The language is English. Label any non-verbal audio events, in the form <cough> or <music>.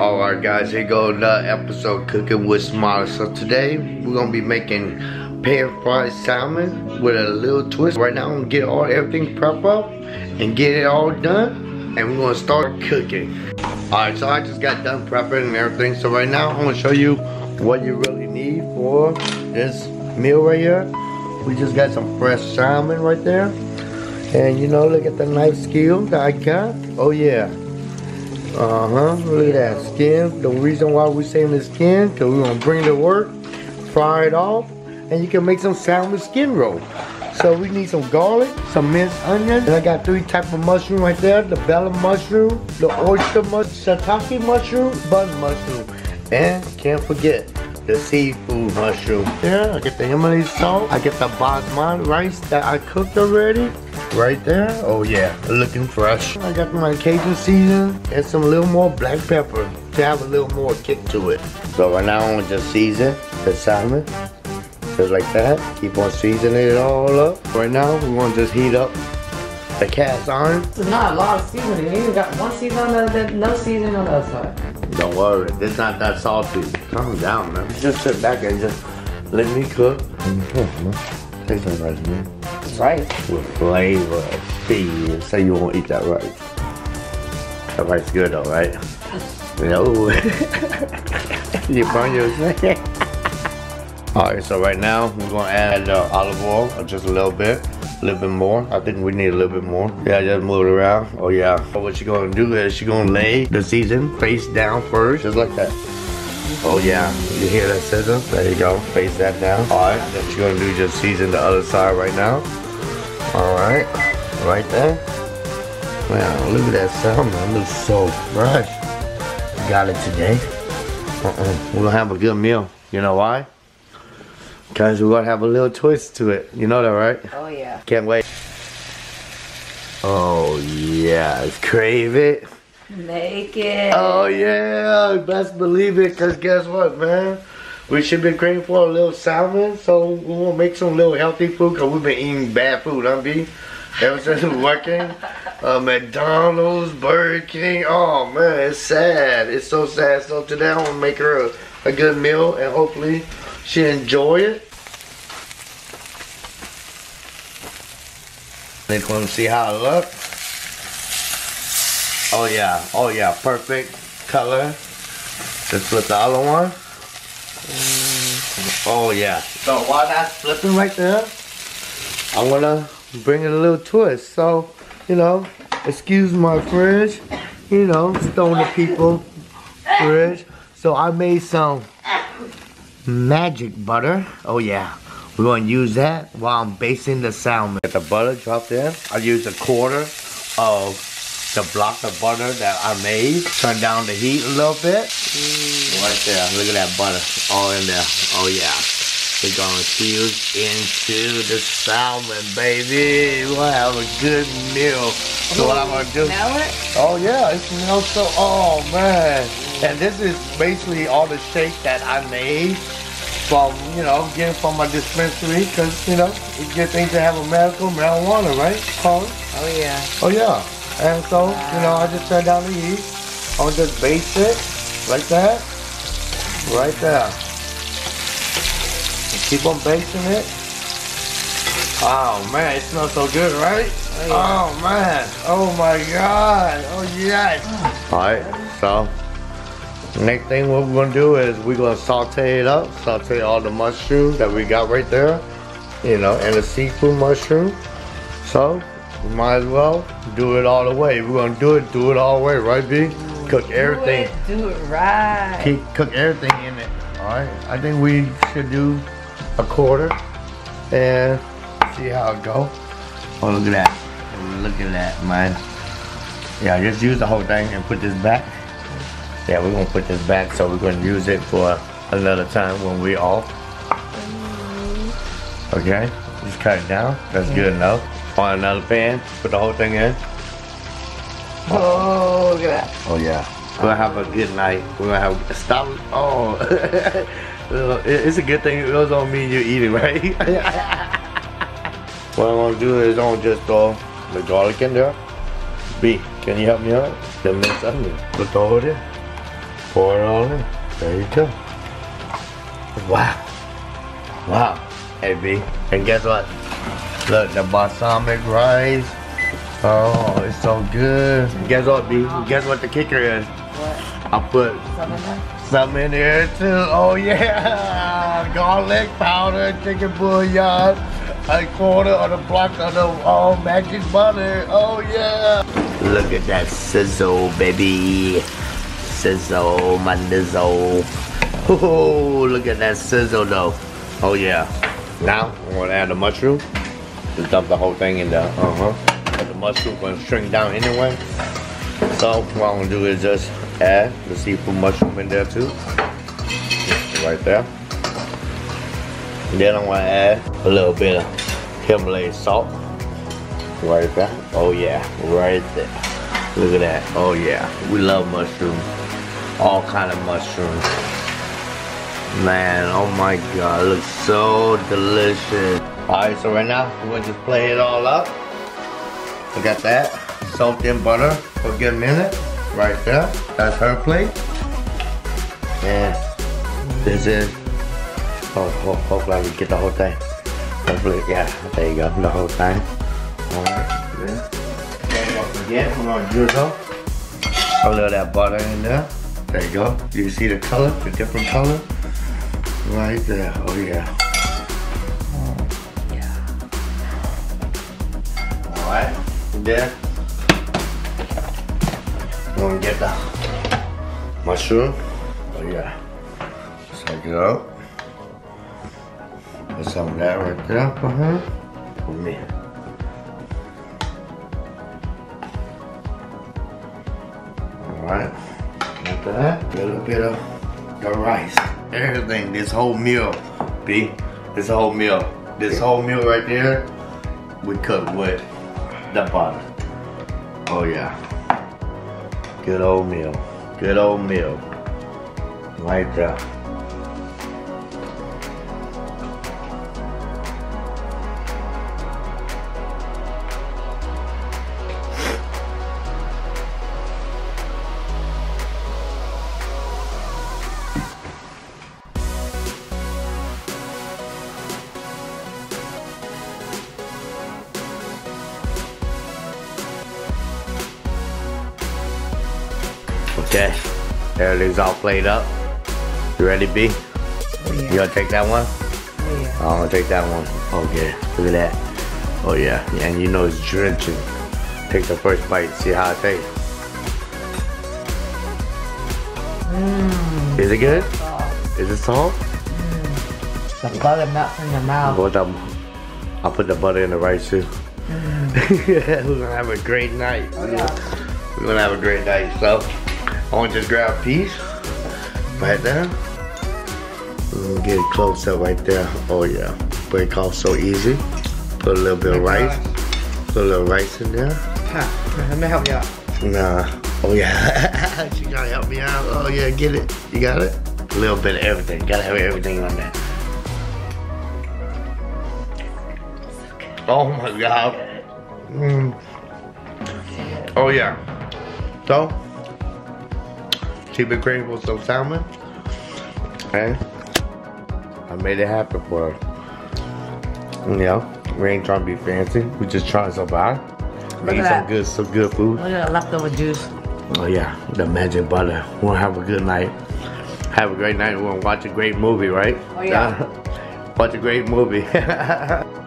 Alright guys, here goes another episode Cooking with Smiley. So today, we're gonna be making pan fried salmon with a little twist. Right now, I'm gonna get all everything prepped up and get it all done. And we're gonna start cooking. Alright, so I just got done prepping and everything. So right now, I'm gonna show you what you really need for this meal right here. We just got some fresh salmon right there. And you know, look at the knife skill that I got. Oh yeah. Uh-huh, look at that skin. The reason why we're saving the skin, because we're gonna bring it to work, fry it off, and you can make some salmon skin roll. So we need some garlic, some minced onion, and I got three type of mushroom right there. The bella mushroom, the oyster mushroom, shiitake mushroom, button mushroom. And can't forget the seafood mushroom. Yeah, I get the Himalayan salt. I get the basmati rice that I cooked already. Right there. Oh yeah, looking fresh. I got my Cajun season and some little more black pepper to have a little more kick to it. So right now I'm gonna just season the salmon. Just like that. Keep on seasoning it all up. Right now we want to just heat up the cast iron. It's not a lot of seasoning. You even got one season on the other, no seasoning on the other side. Don't worry, it's not that salty. Calm down, man. Just sit back and just let me cook. Mm-hmm. Taste some rice, man. Right. With flavor, speed. Say you won't eat that rice. That rice good though, right? No. <laughs> you burn yourself. <laughs> Alright, so right now we're gonna add uh, olive oil, uh, just a little bit, a little bit more. I think we need a little bit more. Yeah, just move it around. Oh yeah. So what you're gonna do is you're gonna lay the season face down first, just like that. Oh yeah, you hear that sizzle? There you go, face that down. Alright, what you're gonna do is just season the other side right now. Alright, right there. Wow, look at that salmon, it looks so fresh. Got it today. Uh-uh. We're gonna have a good meal. You know why? Because we're gonna have a little twist to it. You know that, right? Oh yeah. Can't wait. Oh yeah, crave it. Make it. Oh yeah, best believe it. Cause guess what, man? We should be craving for a little salmon, so we want to make some little healthy food. Cause we've been eating bad food, huh, B? Ever since we working, uh, McDonald's, Burger King. Oh man, it's sad. It's so sad. So today I want to make her a, a good meal, and hopefully she enjoy it. They're gonna see how it look. Oh yeah, oh yeah, perfect color. Just flip the other one. Oh yeah. So while that's flipping right there, I'm gonna bring it a little twist. So, you know, excuse my fridge, you know, stone the people fridge. So I made some magic butter. Oh yeah. We're gonna use that while I'm basting the salmon. Get the butter dropped in. I use a quarter of the block of butter that I made. Turn down the heat a little bit. Mm. Right there, look at that butter all in there. Oh yeah. We're gonna infuse into the salmon, baby. We'll have a good meal. So what I'm gonna do? Smell it? Oh yeah, it smells so, oh man. Mm. And this is basically all the shake that I made from, you know, getting from my dispensary because, you know, it's a good thing to have a medical marijuana, right, Colin? Oh yeah. Oh yeah. And so, you know, I just turn down the heat. I'll just baste it like that. Right there. And keep on basting it. Oh man, it smells so good, right? Oh, yeah. Oh man. Oh my god. Oh yes. Alright, so next thing what we're gonna do is we're gonna saute it up, saute all the mushrooms that we got right there, you know, and the seafood mushroom. So we might as well do it all the way. We're gonna do it, do it all the way, right B? Cook everything. Do it, do it right. Keep cook everything in it. Alright. I think we should do a quarter and see how it go. Oh look at that. Look at that man. Yeah, just use the whole thing and put this back. Yeah, we're gonna put this back so we're gonna use it for another time when we're off. Mm-hmm. Okay, just cut it down. That's good enough. On another pan, put the whole thing in. Oh, look at that. Oh yeah. We're gonna have a good night. We're gonna have a stop. Oh, <laughs> it's a good thing it was on me and you eating, right? <laughs> what I'm gonna do is I'm gonna just throw the garlic in there. B, can you help me out? The minced onion. Put the whole there. Pour it on in. There you go. Wow. Wow. Hey, B. And guess what? Look, the balsamic rice. Oh, it's so good. Guess what, B? Guess what the kicker is? What? I put Something some in here too. Oh yeah, <laughs> garlic powder, chicken bouillon, a quarter of the block of the all magic butter. Oh yeah. Look at that sizzle, baby. Sizzle, my nizzle. Oh, look at that sizzle though. Oh yeah. Now I'm gonna add the mushroom. Just dump the whole thing in there. Uh huh. The mushroom gonna shrink down anyway. So what I'm gonna do is just add the seafood mushroom in there too. Right there. And then I'm gonna add a little bit of Himalayan salt. Right there. Oh yeah, right there. Look at that. Oh yeah. We love mushrooms. All kind of mushrooms. Man, oh my god, it looks so delicious. Alright, so right now we're gonna just play it all up. We got that. Soaked in butter for a good minute. Right there. That's her plate. And this is oh, ho hopefully can get the whole thing. Hopefully, yeah, there you go, the whole thing. Alright. Yeah. Don't we're gonna drizzle a little of that butter in there. There you go. You see the color, the different color? Right there. Oh yeah. Alright. Then we're gonna get the mushroom. Oh yeah. Check it out. Put some of that right there for her. For me. Alright. Got that. A little bit of the rice. Everything, this whole meal, B. This whole meal. This whole meal right there, we cook with the butter. Oh yeah. Good old meal. Good old meal. Right there. Okay. Everything's all played up. You ready, B? Oh, You gonna take that one? Oh, yeah. I'm gonna take that one. Okay, look at that. Oh yeah, and you know it's drenching. Take the first bite, see how it tastes. Mmm. Is it good? Oh, Is it soft? salt? the butter melts in your mouth. Well, um, I'll put the butter in the rice too. <laughs> We're gonna have a great night. Oh, yeah. We're gonna have a great night. So, I want to just grab a piece right there. Gonna get it close up right there. Oh yeah, break off so easy. Put a little bit of rice. Put a little rice in there. Huh. Let me help you out. Nah. Oh yeah. <laughs> she gotta help me out. Oh yeah, get it. You got it? A little bit of everything. Gotta have everything on that. Oh my god. Mm. Oh yeah. So, keep it grateful some salmon. And I made it happen for her. You know, we ain't trying to be fancy. We just trying to survive. Look Eat at some that. good, some good food. Look at the leftover juice. Oh yeah, the magic butter. We'll have a good night. Have a great night. We'll watch a great movie, right? Oh, yeah. <laughs> watch a great movie. <laughs>